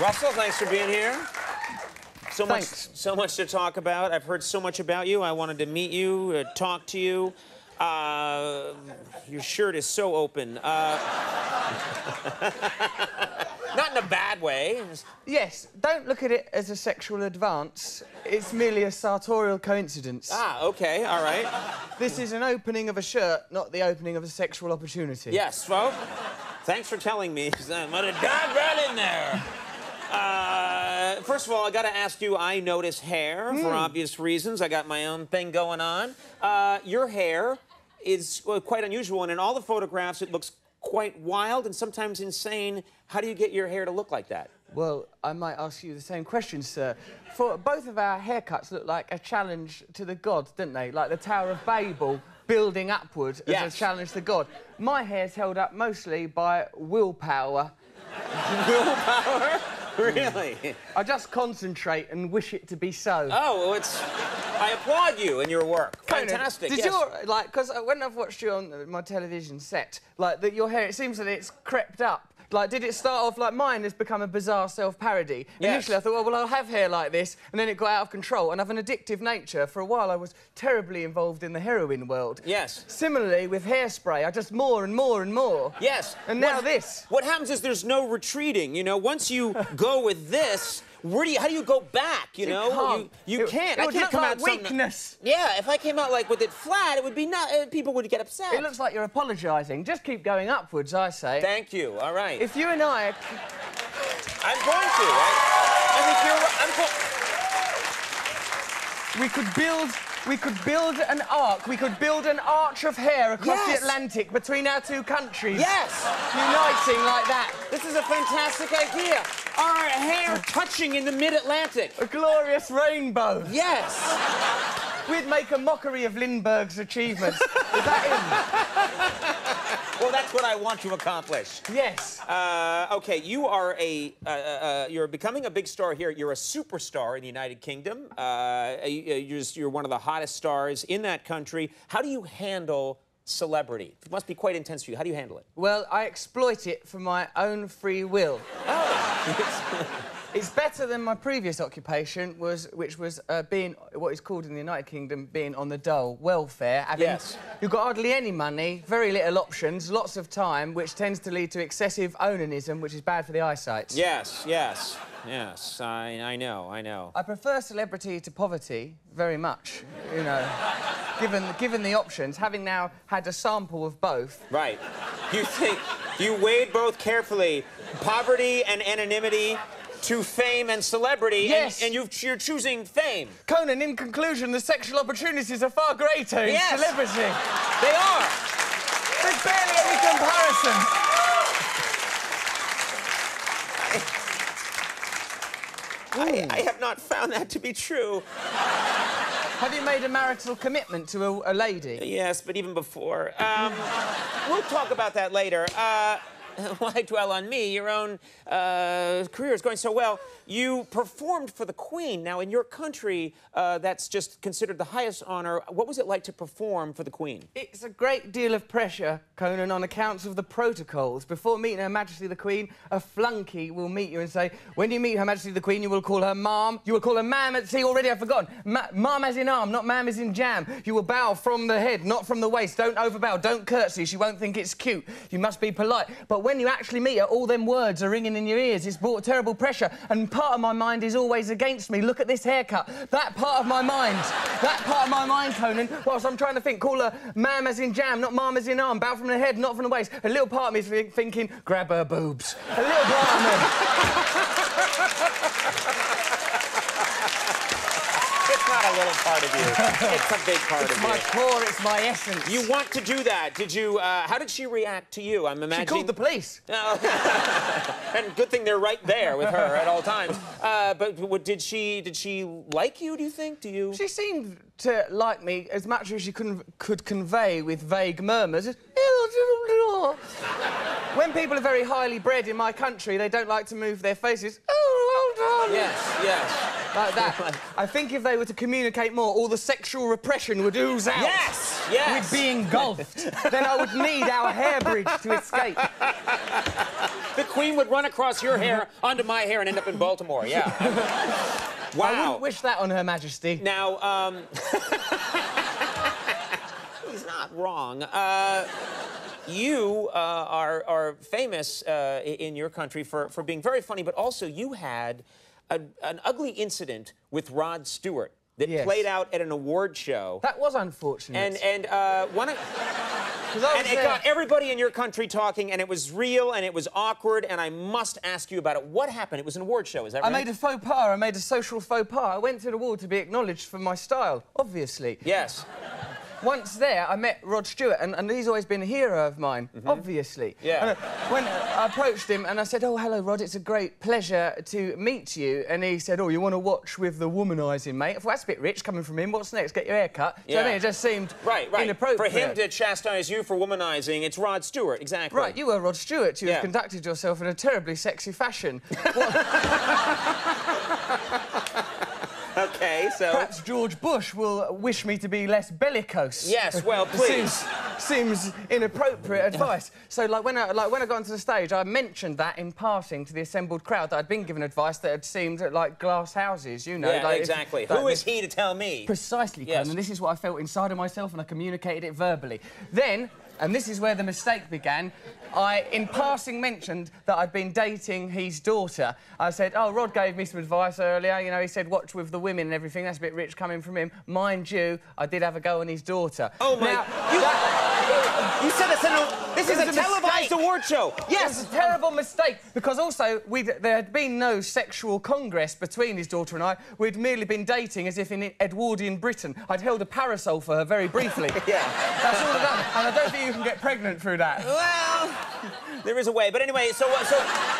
Russell, thanks for being here. So Thanks. much, so much to talk about. I've heard so much about you. I wanted to meet you, uh, talk to you. Uh, your shirt is so open. Uh, not in a bad way. Yes, don't look at it as a sexual advance. It's merely a sartorial coincidence. Ah, okay, all right. This is an opening of a shirt, not the opening of a sexual opportunity. Yes, well, thanks for telling me. I might have right in there. Uh, first of all, I got to ask you. I notice hair for obvious reasons. I got my own thing going on. Uh, your hair is well, quite unusual, and in all the photographs, it looks quite wild and sometimes insane. How do you get your hair to look like that? Well, I might ask you the same question, sir. For both of our haircuts look like a challenge to the gods, didn't they? Like the Tower of Babel building upward as Yes. a challenge to God. My hair's held up mostly by willpower. Willpower? really? I just concentrate and wish it to be so. Oh, well, it's. I applaud you and your work. Fantastic. Did yes. your like? Because when I've watched you on my television set, like that, your hair, it seems that it's crept up. Like, did it start off like mine has become a bizarre self-parody? Yes. Initially, I thought, well, well, I'll have hair like this, and then it got out of control. And I've an addictive nature. For a while, I was terribly involved in the heroin world. Yes. Similarly, with hairspray, I just more and more and more. Yes. And now What- this. What happens is there's no retreating. You know, once you go with this, where do you? How do you go back? You, know, you, you can't. it I can't come like out something- weakness. Yeah, if I came out like with it flat, it would be not. Uh, people would get upset. It looks like you're apologising. Just keep going upwards, I say. Thank you. All right. If you and I I'm going to. I, I think you're. I'm. Go- We could build. We could build an arc. We could build an arch of hair across Yes. the Atlantic between our two countries. yes. Uniting like that. This is a fantastic idea. Our hair touching in the mid-Atlantic. A glorious rainbow. Yes. We'd make a mockery of Lindbergh's achievements. Is that Well, that's what I want to accomplish. Yes. Uh, okay, you are a uh, uh, you're becoming a big star here. You're a superstar in the United Kingdom. Uh, you- you're, just, you're one of the hottest stars in that country. How do you handle celebrity? It must be quite intense for you. How do you handle it? Well, I exploit it for my own free will. It's better than my previous occupation, was which was uh, being what is called in the United Kingdom being on the dole, welfare. Having, Yes. You've got hardly any money, very little options, lots of time, which tends to lead to excessive onanism, which is bad for the eyesight. Yes, yes, yes. I, I know, I know. I prefer celebrity to poverty very much, you know. given, given the options, having now had a sample of both, Right. You think you weighed both carefully, poverty and anonymity to fame and celebrity, Yes. and, and you've, you're choosing fame. Conan, in conclusion, the sexual opportunities are far greater in Yes. celebrity. They are. There's barely any comparison. I, I have not found that to be true. Have you made a marital commitment to a, a lady? Yes, but even before. Um, we'll talk about that later. Uh, why dwell on me? Your own uh, career is going so well. You performed for the Queen. Now, in your country, uh, that's just considered the highest honor. What was it like to perform for the Queen? It's a great deal of pressure, Conan, on accounts of the protocols. Before meeting Her Majesty the Queen, a flunky will meet you and say, when you meet Her Majesty the Queen, you will call her ma'am. You will call her ma'am. See, already I've forgotten. Ma- ma'am as in arm, not ma'am as in jam. You will bow from the head, not from the waist. Don't overbow. Don't curtsy. She won't think it's cute. You must be polite. But when you actually meet her, all them words are ringing in your ears. It's brought terrible pressure. And part of my mind is always against me. Look at this haircut. That part of my mind. That part of my mind, Conan, whilst I'm trying to think, call her ma'am as in jam, not ma'am as in arm. Bow from the head, not from the waist. A little part of me is thinking, grab her boobs. A little part of It's not a little part of you. It's a big part me. of My core, it's my essence. You want to do that. Did you, uh, how did she react to you? I'm imagining... She called the police. and good thing they're right there with her at all times. Uh, but what, did she did she like you? Do you think? Do you? She seemed to like me as much as she could, could convey with vague murmurs. when people are very highly bred in my country, they don't like to move their faces. Oh, well done. Yes, yes, Like that. I think if they were to communicate more, all the sexual repression would ooze out. yes, yes. We'd be engulfed. then I would need our hair bridge to escape. the Queen would run across your hair onto my hair and end up in Baltimore. Yeah. I wouldn't wish that on Her Majesty. Now, um, he's not wrong. Uh, you uh, are, are famous uh, in your country for, for being very funny, but also you had a, an ugly incident with Rod Stewart that Yes. played out at an award show. That was unfortunate. And and uh, one of, 'Cause I was and it there- got everybody in your country talking, and it was real, and it was awkward, and I must ask you about it. What happened? It was an award show, is that right? I made a faux pas. I made a social faux pas. I went to the award to be acknowledged for my style, obviously. Yes. Once there, I met Rod Stewart, and, and he's always been a hero of mine, obviously. Mm-hmm. Yeah. And, uh, when I approached him and I said, "Oh, hello, Rod. It's a great pleasure to meet you." And he said, "Oh, you want to watch with the womanising, mate?" I thought that's a bit rich coming from him. What's next? Get your hair cut. Know what I Yeah. mean? It just seemed Right, right. inappropriate. For him to chastise you for womanizing, it's Rod Stewart, exactly. Right, you were Rod Stewart. You Yeah. have conducted yourself in a terribly sexy fashion. Okay, so. Perhaps George Bush will wish me to be less bellicose. Yes, well, please. Seems, seems inappropriate advice. So, like when I like when I got onto the stage, I mentioned that in passing to the assembled crowd that I'd been given advice that had seemed like glass houses. You know, Yeah, like, exactly. like Who is he to tell me? Precisely, Yes. Conan. This is what I felt inside of myself, and I communicated it verbally. Then, and this is where the mistake began, I, in passing, mentioned that I'd been dating his daughter. I said, "Oh, Rod gave me some advice earlier. You know, he said watch with the women and everything. That's a bit rich coming from him. Mind you, I did have a go on his daughter. Oh, my. Now, you, that- you said this in a. This is a a televised mistake. award show. Yes, a terrible mistake. Because also, we'd, there had been no sexual congress between his daughter and I. We'd merely been dating as if in Edwardian Britain. I'd held a parasol for her very briefly. Yeah. That's all I've done. And I don't think you can get pregnant through that. Well, there is a way. But anyway, so what? So,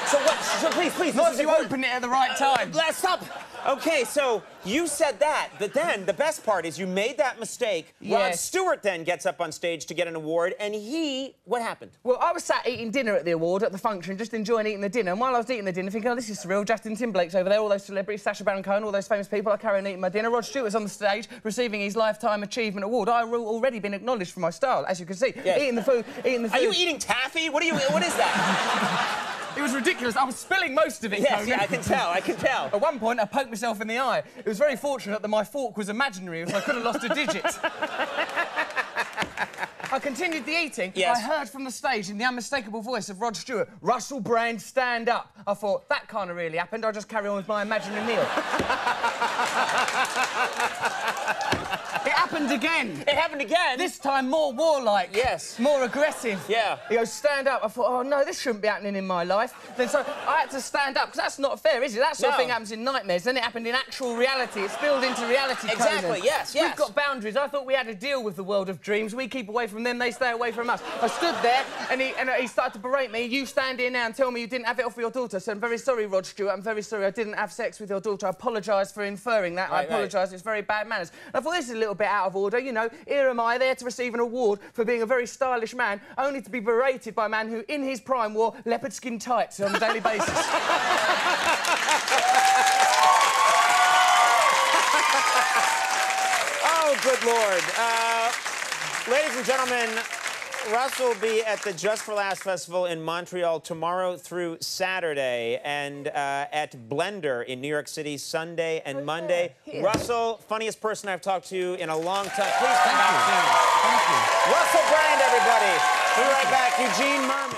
so what? So please, please. Not if you open it at the right time. Let's stop. Okay, so you said that, but then the best part is you made that mistake. Rod Stewart then gets up on stage to get an award, and he, what happened? Well, I was sat eating dinner at the award at the function, just enjoying eating the dinner. And while I was eating the dinner, thinking, oh, this is surreal. Justin Timberlake's over there, all those celebrities, Sacha Baron Cohen, all those famous people. I carry on eating my dinner. Rod Stewart's on the stage receiving his Lifetime Achievement Award. I already been acknowledged for my style, as you can see. Yes. Eating the food, eating the food. Are you eating taffy? What are you? What is that? It was ridiculous. I was spilling most of it. yes, Conan. yeah, I can tell. I can tell. At one point, I poked myself in the eye. It was very fortunate that my fork was imaginary, so I could have lost a digit. I continued the eating. Yes. I heard from the stage in the unmistakable voice of Rod Stewart, Russell Brand, stand up. I thought, that can't have really happened. I'll just carry on with my imaginary meal. it happened again. It happened again. This time more warlike. Yes. More aggressive. Yeah. He goes, stand up. I thought, oh no, this shouldn't be happening in my life. Then so I had to stand up, because that's not fair, is it? That sort of thing happens in nightmares. Then it happened in actual reality. It spilled into reality. Exactly, Conan. yes, yes. We've got boundaries. I thought we had a deal with the world of dreams. We keep away from them, they stay away from us. I stood there and he, and he started to berate me. You stand here now and tell me you didn't have it off with your daughter. So I'm very sorry, Rod Stewart. I'm very sorry I didn't have sex with your daughter. I apologise for inferring that. I Right, right. apologise. It's very bad manners. And I thought this is a little bit out of order. You know, here am I there to receive an award for being a very stylish man, only to be berated by a man who, in his prime, wore leopard skin tights on a daily basis. Oh, good lord. Uh, ladies and gentlemen, Russ will be at the Just for Laughs Festival in Montreal tomorrow through Saturday, and uh, at Blender in New York City Sunday and Monday. Here. Russell, funniest person I've talked to in a long time. Please come back soon. Thank you. Russell Brand, everybody. We'll be right back. Eugene Mirman.